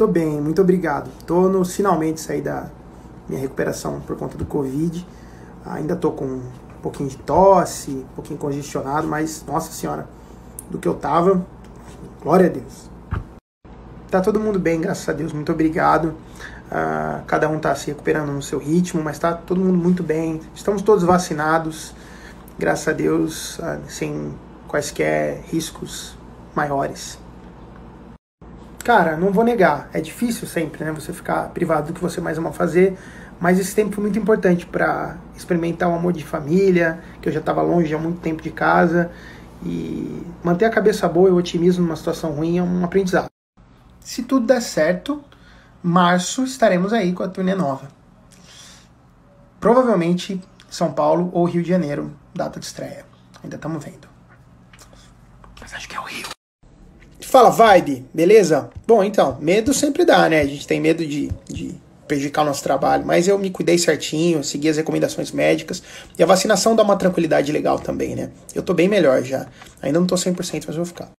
Tô bem, muito obrigado. Tô no finalmente sair da minha recuperação por conta do Covid. Ainda tô com um pouquinho de tosse, um pouquinho congestionado, mas nossa senhora, do que eu tava, glória a Deus. Tá todo mundo bem, graças a Deus, muito obrigado. Uh, cada um tá se recuperando no seu ritmo, mas tá todo mundo muito bem. Estamos todos vacinados, graças a Deus, uh, sem quaisquer riscos maiores. Cara, não vou negar, é difícil sempre, né? Você ficar privado do que você mais ama fazer, mas esse tempo foi muito importante para experimentar o um amor de família, que eu já estava longe há muito tempo de casa, e manter a cabeça boa e o otimismo numa situação ruim é um aprendizado. Se tudo der certo, março estaremos aí com a turnê nova. Provavelmente São Paulo ou Rio de Janeiro, data de estreia. Ainda estamos vendo. Mas acho que é o Rio. Fala, vibe, beleza? Bom, então, medo sempre dá, né? A gente tem medo de, de prejudicar o nosso trabalho, mas eu me cuidei certinho, segui as recomendações médicas e a vacinação dá uma tranquilidade legal também, né? Eu tô bem melhor já. Ainda não tô 100%, mas vou ficar.